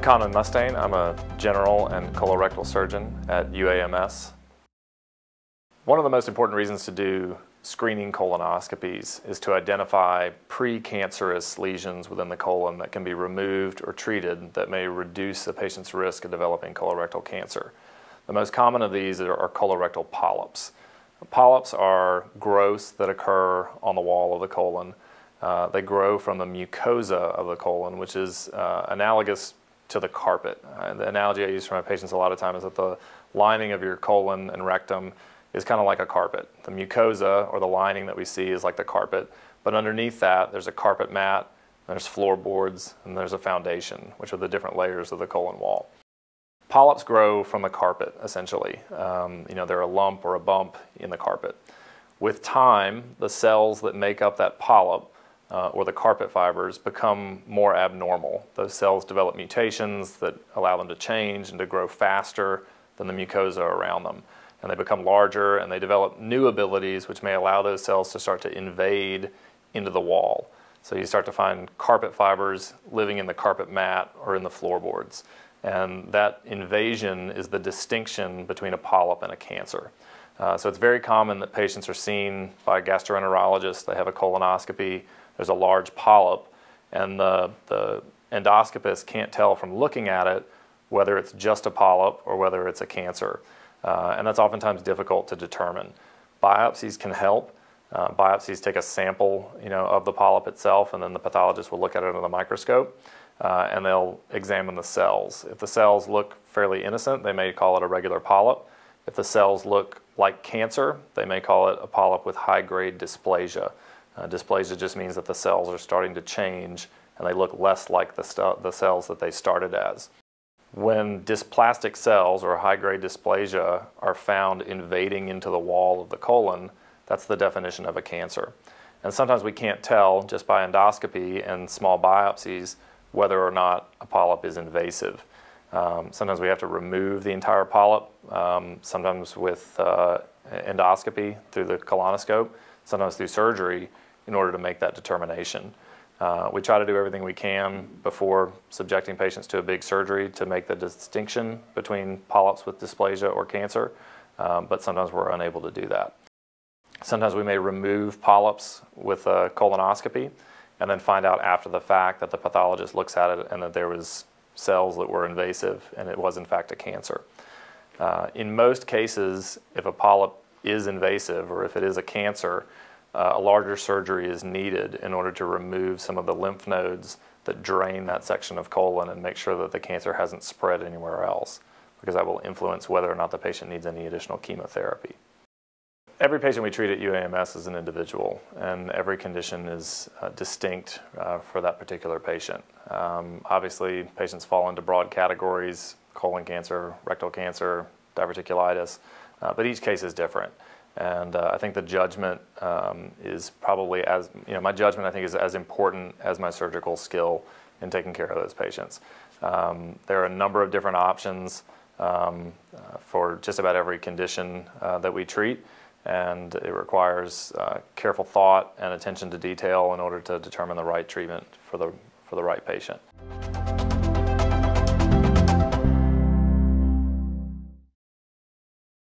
Conan Mustain. I'm a general and colorectal surgeon at UAMS. One of the most important reasons to do screening colonoscopies is to identify precancerous lesions within the colon that can be removed or treated that may reduce the patient's risk of developing colorectal cancer. The most common of these are colorectal polyps. Polyps are growths that occur on the wall of the colon. Uh, they grow from the mucosa of the colon, which is uh, analogous to the carpet. Uh, the analogy I use for my patients a lot of time is that the lining of your colon and rectum is kind of like a carpet. The mucosa or the lining that we see is like the carpet, but underneath that there's a carpet mat, there's floorboards, and there's a foundation, which are the different layers of the colon wall. Polyps grow from the carpet, essentially. Um, you know, they're a lump or a bump in the carpet. With time, the cells that make up that polyp uh, or the carpet fibers become more abnormal. Those cells develop mutations that allow them to change and to grow faster than the mucosa around them. And they become larger and they develop new abilities which may allow those cells to start to invade into the wall. So you start to find carpet fibers living in the carpet mat or in the floorboards. And that invasion is the distinction between a polyp and a cancer. Uh, so it's very common that patients are seen by a gastroenterologist. They have a colonoscopy, there's a large polyp, and the, the endoscopist can't tell from looking at it whether it's just a polyp or whether it's a cancer. Uh, and that's oftentimes difficult to determine. Biopsies can help. Uh, biopsies take a sample you know, of the polyp itself, and then the pathologist will look at it under the microscope uh, and they'll examine the cells. If the cells look fairly innocent, they may call it a regular polyp. If the cells look like cancer, they may call it a polyp with high grade dysplasia. Uh, dysplasia just means that the cells are starting to change and they look less like the, the cells that they started as. When dysplastic cells or high grade dysplasia are found invading into the wall of the colon, that's the definition of a cancer. And sometimes we can't tell just by endoscopy and small biopsies whether or not a polyp is invasive. Um, sometimes we have to remove the entire polyp, um, sometimes with uh, endoscopy through the colonoscope, sometimes through surgery in order to make that determination. Uh, we try to do everything we can before subjecting patients to a big surgery to make the distinction between polyps with dysplasia or cancer, um, but sometimes we're unable to do that. Sometimes we may remove polyps with a colonoscopy and then find out after the fact that the pathologist looks at it and that there was cells that were invasive and it was in fact a cancer. Uh, in most cases, if a polyp is invasive or if it is a cancer, uh, a larger surgery is needed in order to remove some of the lymph nodes that drain that section of colon and make sure that the cancer hasn't spread anywhere else because that will influence whether or not the patient needs any additional chemotherapy. Every patient we treat at UAMS is an individual, and every condition is uh, distinct uh, for that particular patient. Um, obviously, patients fall into broad categories colon cancer, rectal cancer, diverticulitis, uh, but each case is different. And uh, I think the judgment um, is probably as, you know, my judgment I think is as important as my surgical skill in taking care of those patients. Um, there are a number of different options um, uh, for just about every condition uh, that we treat and it requires uh, careful thought and attention to detail in order to determine the right treatment for the, for the right patient.